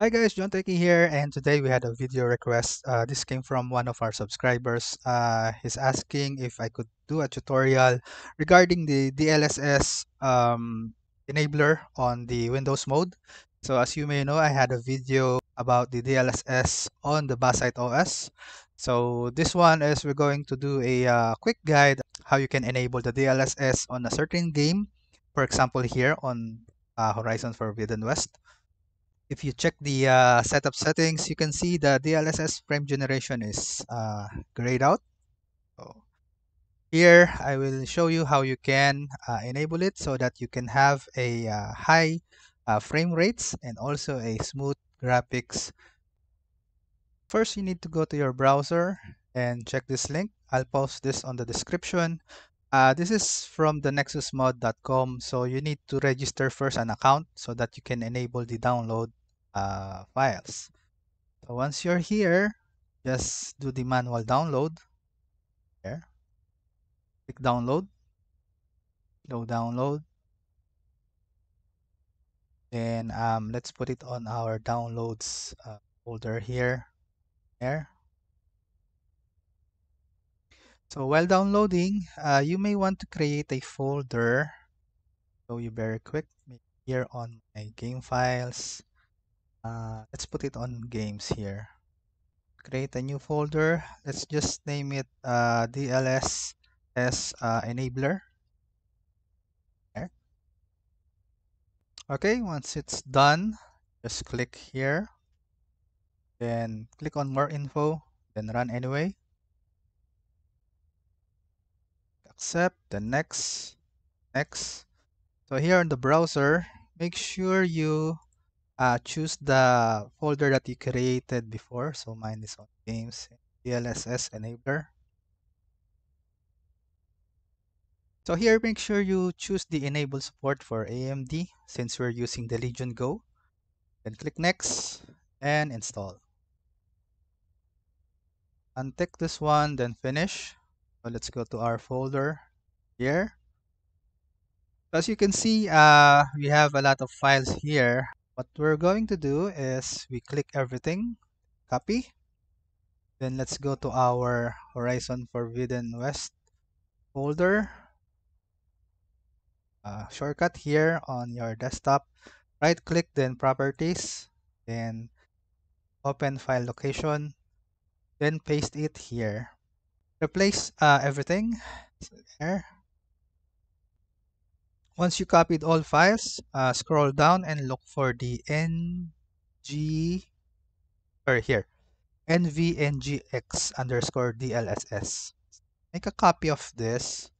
Hi guys, JonTechie here, and today we had a video request. Uh, this came from one of our subscribers. Uh, he's asking if I could do a tutorial regarding the DLSS um, enabler on the Windows mode. So as you may know, I had a video about the DLSS on the Bazzite OS. So this one is we're going to do a uh, quick guide how you can enable the DLSS on a certain game. For example, here on uh, Horizon Forbidden West if you check the uh, setup settings, you can see the DLSS frame generation is uh, grayed out. So here, I will show you how you can uh, enable it so that you can have a uh, high uh, frame rates and also a smooth graphics. First, you need to go to your browser and check this link. I'll post this on the description. Uh, this is from the nexusmod.com so you need to register first an account so that you can enable the download uh, files. So once you're here, just do the manual download. There. Click download. Go download. Then um, let's put it on our downloads uh, folder here. There. So while downloading, uh, you may want to create a folder. So you very quick here on my game files. Uh, let's put it on games here. Create a new folder. Let's just name it uh, DLSS uh, enabler. There. Okay, once it's done, just click here. Then click on more info, then run anyway. Accept, the next, next. So here in the browser, make sure you uh, choose the folder that you created before. So mine is on games, DLSS enabler. So here, make sure you choose the enable support for AMD since we're using the Legion Go. Then click next and install. Untick this one, then finish. So let's go to our folder here. As you can see, uh, we have a lot of files here what we're going to do is we click everything, copy. Then let's go to our Horizon Forbidden West folder. Uh, shortcut here on your desktop. Right click, then properties, then open file location, then paste it here. Replace uh, everything. So there. Once you copied all files, uh, scroll down and look for the ng, or here, nvngx underscore dlss. Make a copy of this.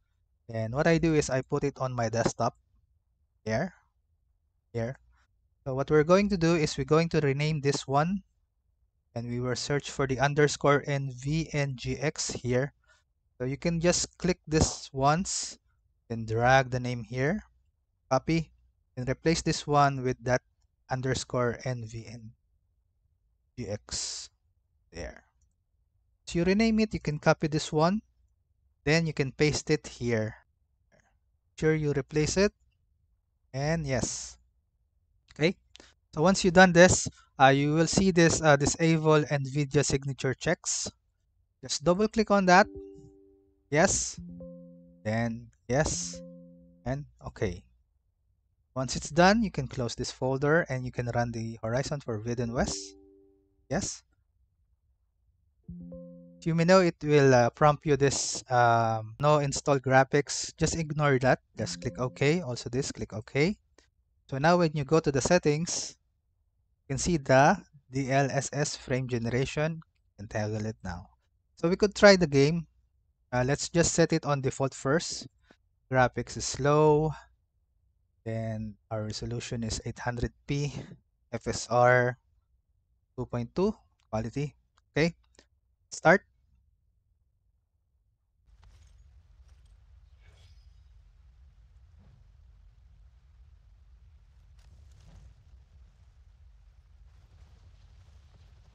And what I do is I put it on my desktop. Here. Here. So what we're going to do is we're going to rename this one. And we will search for the underscore nvngx here. So you can just click this once then drag the name here, copy, and replace this one with that underscore nvn gx there. So you rename it, you can copy this one, then you can paste it here. Sure you replace it, and yes. Okay, so once you've done this, uh, you will see this uh, disable NVIDIA signature checks. Just double click on that. Yes. Then yes. And okay. Once it's done you can close this folder and you can run the horizon forbidden west yes. You may know it will uh, prompt you this um, no install graphics. Just ignore that. Just click ok also this click ok so now when you go to the settings you can see the DLSS frame generation and toggle it now. So we could try the game. Uh, let's just set it on default first. Graphics is slow. Then our resolution is 800p FSR 2.2 quality. Okay. Start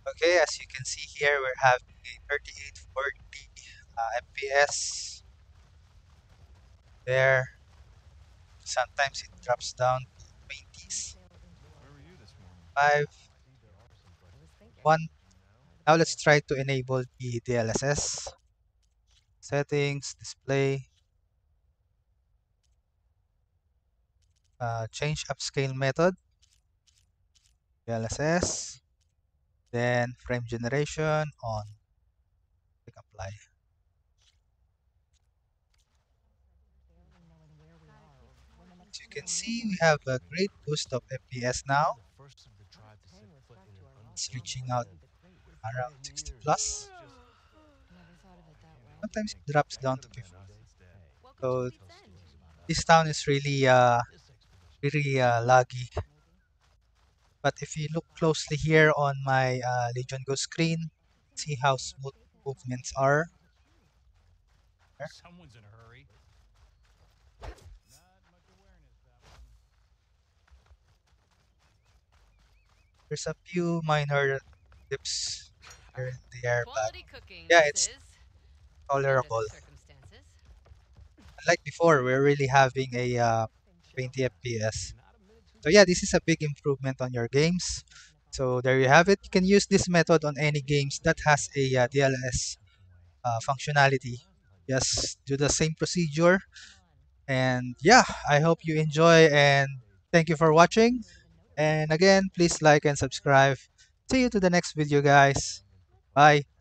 okay as you can see here we're having a 3840 uh, fps there Sometimes it drops down to 20s. 5, 1. Now let's try to enable the DLSS. Settings, display. Uh, change upscale method. DLSS. Then frame generation on. Click apply. As you can see, we have a great boost of FPS now. It's reaching out around 60 plus. Sometimes it drops down to 50. So this town is really uh, really uh, laggy. But if you look closely here on my uh, Legion Go screen, see how smooth movements are. Someone's in a hurry. There's a few minor dips here and there, but cooking. yeah, it's tolerable. circumstances. Like before, we're really having a uh, 20 FPS. So yeah, this is a big improvement on your games. So there you have it. You can use this method on any games that has a uh, DLS uh, functionality. Just do the same procedure. And yeah, I hope you enjoy and thank you for watching. And again, please like and subscribe. See you to the next video, guys. Bye.